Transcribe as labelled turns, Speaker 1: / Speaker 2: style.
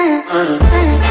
Speaker 1: uh, uh. uh.